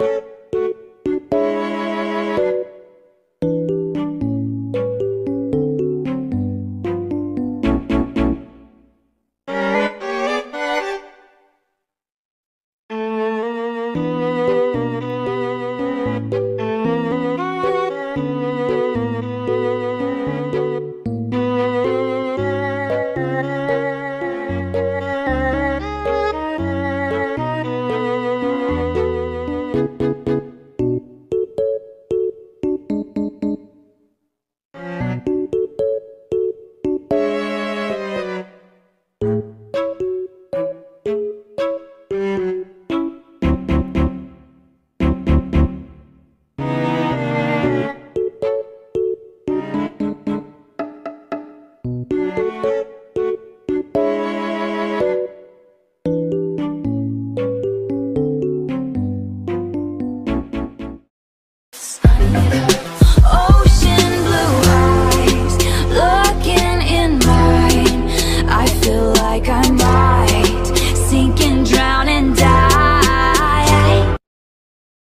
Música